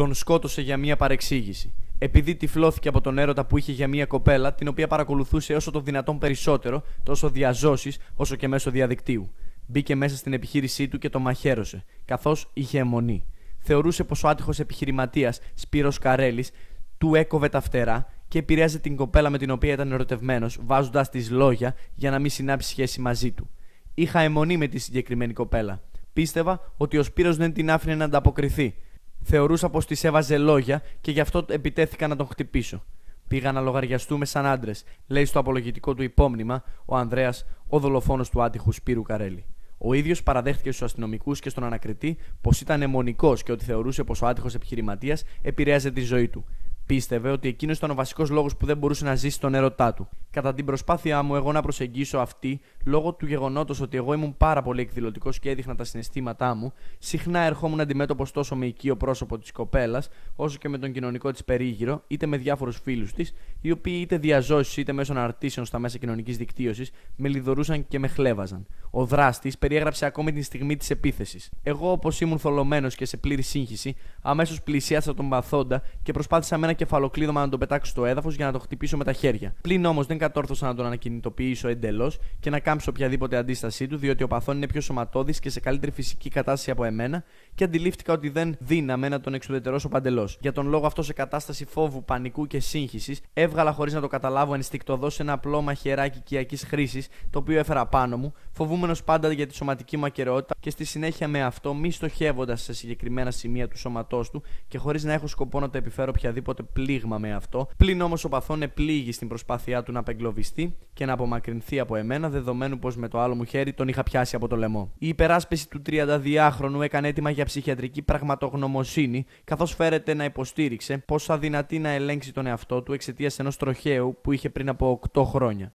Τον σκότωσε για μία παρεξήγηση. Επειδή τυφλώθηκε από τον έρωτα που είχε για μία κοπέλα, την οποία παρακολουθούσε όσο το δυνατόν περισσότερο, τόσο διαζώσεις όσο και μέσω διαδικτύου. Μπήκε μέσα στην επιχείρησή του και το μαχαίρωσε, καθώς είχε αιμονή. Θεωρούσε πως ο άτυχος επιχειρηματίας Σπύρος Καρέλης του έκοβε τα φτερά και επηρέαζε την κοπέλα με την οποία ήταν ερωτευμένος, βάζοντα της λόγια για να μην συνάψει σχέση μαζί του. Είχα αιμονή με τη συγκεκριμένη κοπέλα. Πίστευα ότι ο Σπύρος δεν την άφηνε να ανταποκριθεί. Θεωρούσα πως της έβαζε λόγια και γι' αυτό επιτέθηκα να τον χτυπήσω. Πήγα να λογαριαστούμε σαν άντρες, λέει στο απολογητικό του υπόμνημα ο Ανδρέας, ο δολοφόνο του άτυχου Σπύρου Καρέλη. Ο ίδιος παραδέχτηκε στους αστυνομικούς και στον ανακριτή πως ήταν αιμονικός και ότι θεωρούσε πως ο άτυχος επιχειρηματίας επηρέαζε τη ζωή του. Πίστευε ότι εκείνος ήταν ο βασικός λόγος που δεν μπορούσε να ζήσει τον έρωτά του. Κατά την προσπάθειά μου εγώ να προσεγγίσω αυτή, λόγω του γεγονότος ότι εγώ ήμουν πάρα πολύ εκδηλωτικός και έδειχνα τα συναισθήματά μου, συχνά ερχόμουν αντιμέτωπος τόσο με οικείο πρόσωπο της κοπέλας, όσο και με τον κοινωνικό της περίγυρο, είτε με διάφορους φίλους της, οι οποίοι είτε διαζώσεις είτε μέσω αναρτήσεων στα μέσα κοινωνικής δικτύωσης με λιδωρούσαν και με χλέβαζαν. Ο δράστης περιέγραψε ακόμη την στιγμή της επίθεσης. Εγώ, όπως ήμουν θολωμένος και σε πλήρη σύγχυση, αμέσως πλησίασα τον παθόντα και προσπάθησα με ένα κεφαλοκλείδωμα να τον πετάξω στο έδαφος για να το χτυπήσω με τα χέρια. Πλην όμως δεν κατόρθωσα να τον ανακινητοποιήσω εντελώς και να κάμψω οποιαδήποτε αντίστασή του, διότι ο παθόν είναι πιο σωματώδης και σε καλύτερη φυσική κατάσταση από εμένα και αντιλήφθηκα ότι δεν δύναμε να τον εξουδετερώσω παντελώς. Για τον λόγο αυτό, σε κατάσταση φόβου, πανικού και σύγχυσης, έβγαλα χωρίς να το καταλάβω ενστικτοδός ένα απλό μαχαιράκι οικιακής χρήσης, το οποίο έφερα πάνω μου, φοβούμενος πάντα για τη σωματική μου ακαιρεότητα και στη συνέχεια με αυτό μη στοχεύοντας σε συγκεκριμένα σημεία του σώματός του και χωρίς να έχω σκοπό να το επιφέρω οποιαδήποτε πλήγμα με αυτό. Πλην όμως ο παθόν επλήγει στην προσπάθειά του να απεγκλωβιστεί και να απομακρυνθεί από εμένα, δεδομένου πως με το άλλο μου χέρι τον είχα πιάσει από το λαιμό. Η υπεράσπιση του 32χρονου έκανε έτοιμα για ψυχιατρική πραγματογνωμοσύνη, καθώς φέρεται να υποστήριξε πω αδυνατεί να ελέγξει τον εαυτό του εξαιτίας ενός τροχαίου που είχε πριν από 8 χρόνια.